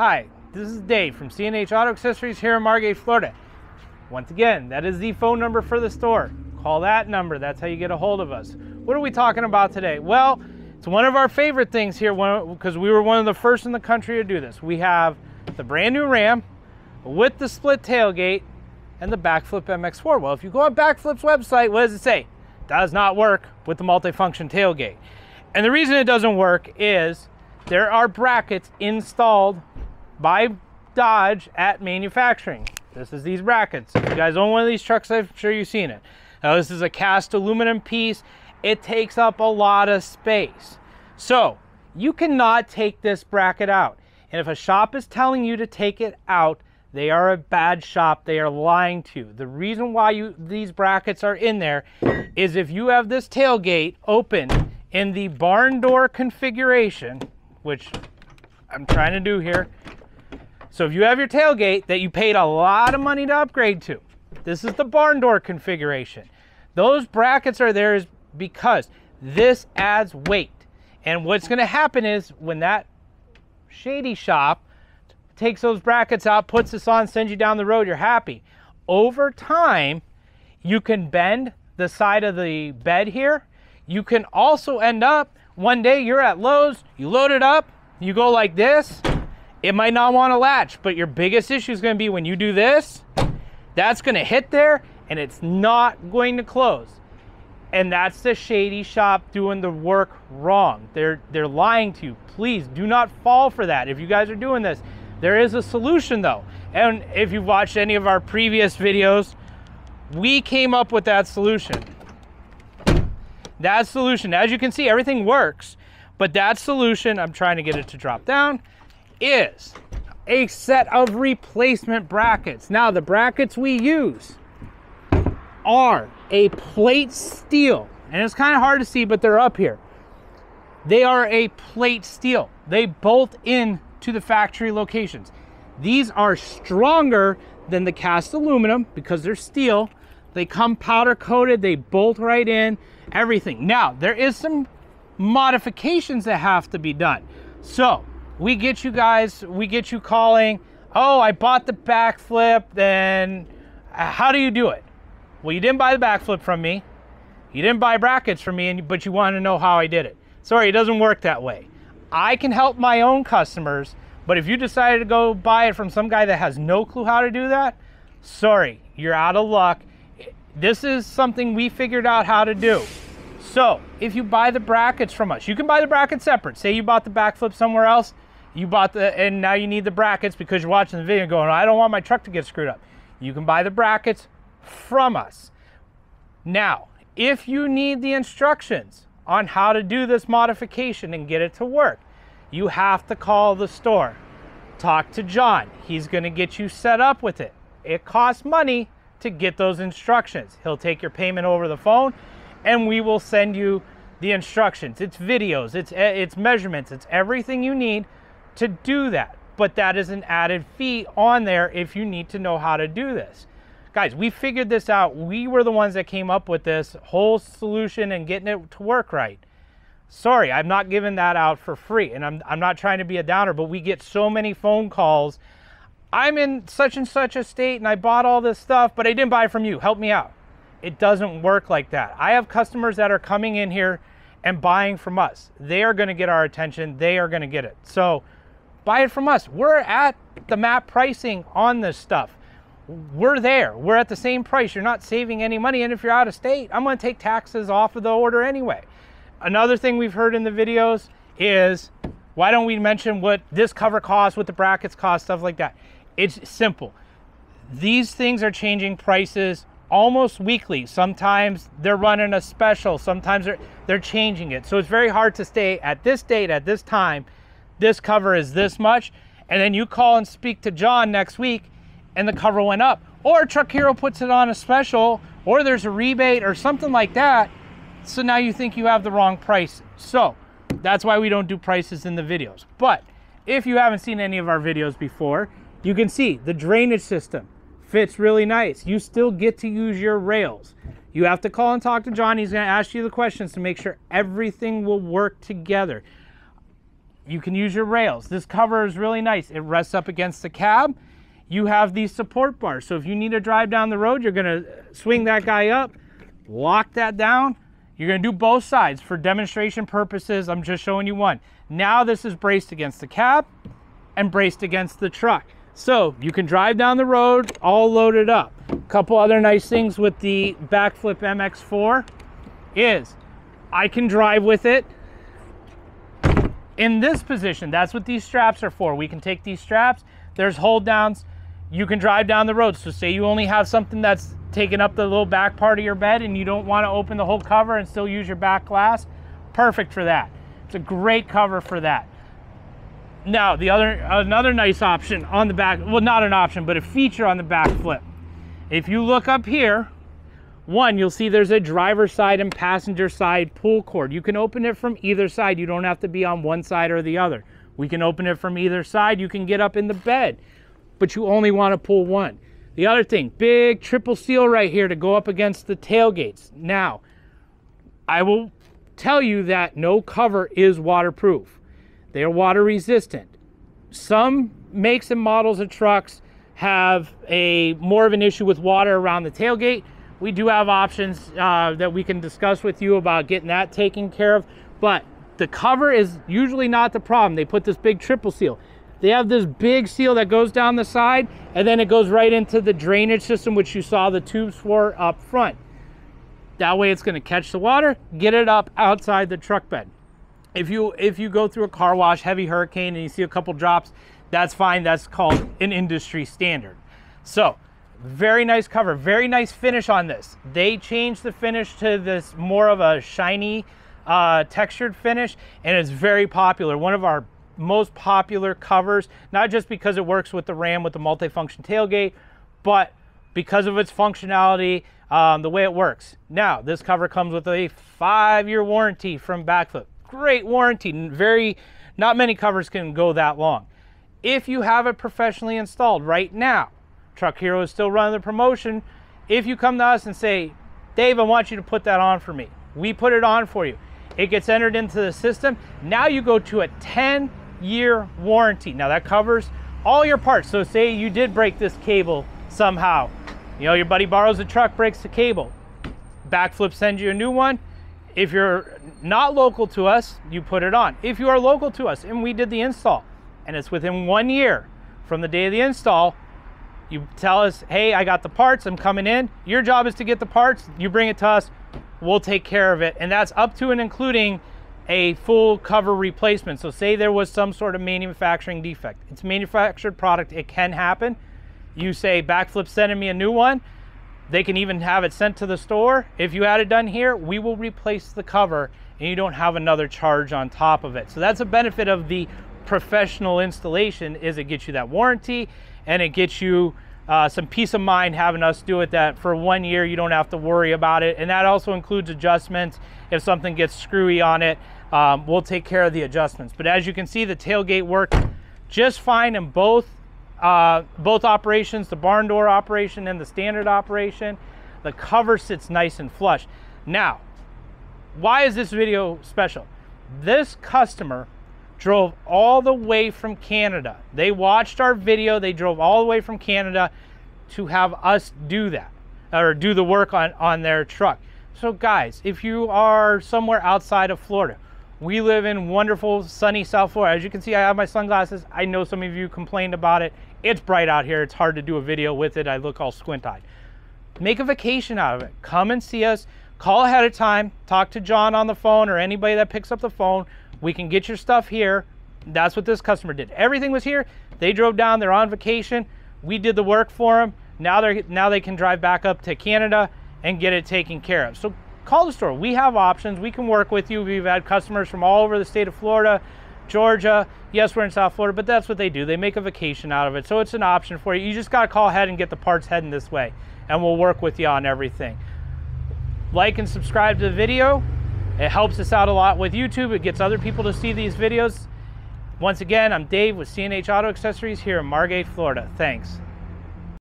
Hi, this is Dave from C&H Auto Accessories here in Margate, Florida. Once again, that is the phone number for the store. Call that number, that's how you get a hold of us. What are we talking about today? Well, it's one of our favorite things here because we were one of the first in the country to do this. We have the brand new Ram with the split tailgate and the BAKFlip MX4. Well, if you go on BAKFlip's website, what does it say? Does not work with the multifunction tailgate. And the reason it doesn't work is there are brackets installed by Dodge at manufacturing. This is these brackets. If you guys own one of these trucks, I'm sure you've seen it. Now this is a cast aluminum piece. It takes up a lot of space. So you cannot take this bracket out. And if a shop is telling you to take it out, they are a bad shop. They are lying to you. The reason why you these brackets are in there is if you have this tailgate open in the barn door configuration, which I'm trying to do here. So if you have your tailgate that you paid a lot of money to upgrade to, this is the barn door configuration. Those brackets are there because this adds weight. And what's gonna happen is when that shady shop takes those brackets out, puts this on, sends you down the road, you're happy. Over time, you can bend the side of the bed here. You can also end up, one day you're at Lowe's, you load it up, you go like this, it might not want to latch, but your biggest issue is going to be when you do this, that's going to hit there and it's not going to close. And that's the shady shop doing the work wrong. They're they're lying to you. Please do not fall for that. If you guys are doing this, there is a solution though. And if you've watched any of our previous videos, we came up with that solution. That solution, as you can see, everything works, but that solution, I'm trying to get it to drop down, is a set of replacement brackets. Now, the brackets we use are a plate steel, and it's kind of hard to see, but they're up here. They are a plate steel. They bolt in to the factory locations. These are stronger than the cast aluminum because they're steel. They come powder coated, they bolt right in, everything. Now, there is some modifications that have to be done. So, we get you guys, we get you calling, oh, I bought the BAKFlip, then uh, how do you do it? Well, you didn't buy the BAKFlip from me. You didn't buy brackets from me, but you want to know how I did it. Sorry, it doesn't work that way. I can help my own customers, but if you decided to go buy it from some guy that has no clue how to do that, sorry, you're out of luck. This is something we figured out how to do. So if you buy the brackets from us, you can buy the brackets separate. Say you bought the BAKFlip somewhere else, you bought the, and now you need the brackets because you're watching the video going, I don't want my truck to get screwed up. You can buy the brackets from us. Now, if you need the instructions on how to do this modification and get it to work, you have to call the store. Talk to John. He's going to get you set up with it. It costs money to get those instructions. He'll take your payment over the phone and we will send you the instructions. It's videos, it's eh, it's measurements, it's everything you need to do that. But that is an added fee on there if you need to know how to do this. Guys, we figured this out. We were the ones that came up with this whole solution and getting it to work right. Sorry, I'm not giving that out for free. And I'm, I'm not trying to be a downer, but we get so many phone calls. I'm in such and such a state and I bought all this stuff, but I didn't buy from you. Help me out. It doesn't work like that. I have customers that are coming in here and buying from us. They are going to get our attention. They are going to get it. So buy it from us. We're at the map pricing on this stuff. We're there. We're at the same price. You're not saving any money. And if you're out of state, I'm going to take taxes off of the order anyway. Another thing we've heard in the videos is why don't we mention what this cover costs, what the brackets cost, stuff like that. It's simple. These things are changing prices almost weekly. Sometimes they're running a special, sometimes they're, they're changing it. So it's very hard to stay at this date, at this time, this cover is this much. And then you call and speak to John next week and the cover went up. Or Truck Hero puts it on a special, or there's a rebate or something like that. So now you think you have the wrong price. So that's why we don't do prices in the videos. But if you haven't seen any of our videos before, you can see the drainage system fits really nice. You still get to use your rails. You have to call and talk to John. He's going to ask you the questions to make sure everything will work together. You can use your rails. This cover is really nice. It rests up against the cab. You have these support bars. So if you need to drive down the road, you're gonna swing that guy up, lock that down. You're gonna do both sides. For demonstration purposes, I'm just showing you one. Now this is braced against the cab and braced against the truck. So you can drive down the road all loaded up. A couple other nice things with the BAKFlip MX4 is I can drive with it in this position. That's what these straps are for. We can take these straps, there's hold downs, you can drive down the road. So say you only have something that's taking up the little back part of your bed and you don't want to open the whole cover and still use your back glass, perfect for that. It's a great cover for that. Now, the other another nice option on the back, well not an option, but a feature on the back flip. If you look up here, one, you'll see there's a driver side and passenger side pull cord. You can open it from either side. You don't have to be on one side or the other. We can open it from either side. You can get up in the bed, but you only want to pull one. The other thing, big triple seal right here to go up against the tailgates. Now, I will tell you that no cover is waterproof. They are water resistant. Some makes and models of trucks have a more of an issue with water around the tailgate we do have options uh, that we can discuss with you about getting that taken care of. But the cover is usually not the problem. They put this big triple seal. They have this big seal that goes down the side and then it goes right into the drainage system, which you saw the tubes for up front. That way it's gonna catch the water, get it up outside the truck bed. If you, if you go through a car wash, heavy hurricane, and you see a couple drops, that's fine. That's called an industry standard. So very nice cover, very nice finish on this. They changed the finish to this more of a shiny uh, textured finish and it's very popular. One of our most popular covers, not just because it works with the Ram with the multifunction tailgate, but because of its functionality, um, the way it works. Now, this cover comes with a five-year warranty from BAKFlip. Great warranty. Very, not many covers can go that long. If you have it professionally installed right now, Truck Hero is still running the promotion. If you come to us and say, Dave, I want you to put that on for me, we put it on for you. It gets entered into the system. Now you go to a 10 year warranty. Now that covers all your parts. So say you did break this cable somehow. You know, your buddy borrows a truck, breaks the cable. BAKFlip sends you a new one. If you're not local to us, you put it on. If you are local to us and we did the install and it's within one year from the day of the install, you tell us, hey, I got the parts, I'm coming in. Your job is to get the parts, you bring it to us, we'll take care of it. And that's up to and including a full cover replacement. So say there was some sort of manufacturing defect. It's manufactured product, it can happen. You say BAKFlip sending me a new one, they can even have it sent to the store. If you had it done here, we will replace the cover and you don't have another charge on top of it. So that's a benefit of the professional installation is it gets you that warranty and it gets you uh, some peace of mind having us do it that for one year you don't have to worry about it. And that also includes adjustments. If something gets screwy on it, um, we'll take care of the adjustments. But as you can see, the tailgate worked just fine in both, uh, both operations, the barn door operation and the standard operation. The cover sits nice and flush. Now, why is this video special? This customer drove all the way from Canada. They watched our video, they drove all the way from Canada to have us do that or do the work on, on their truck. So guys, if you are somewhere outside of Florida, we live in wonderful sunny South Florida. As you can see, I have my sunglasses. I know some of you complained about it. It's bright out here. It's hard to do a video with it. I look all squint-eyed. Make a vacation out of it. Come and see us. Call ahead of time. Talk to John on the phone or anybody that picks up the phone. We can get your stuff here. That's what this customer did. Everything was here. They drove down. They're on vacation. We did the work for them. Now they're now they can drive back up to Canada and get it taken care of. So call the store. We have options. We can work with you. We've had customers from all over the state of Florida, Georgia. Yes, we're in South Florida, but that's what they do. They make a vacation out of it. So it's an option for you. You just got to call ahead and get the parts heading this way, and we'll work with you on everything. Like and subscribe to the video. It helps us out a lot with YouTube. It gets other people to see these videos. Once again, I'm Dave with C&H Auto Accessories here in Margate, Florida. Thanks.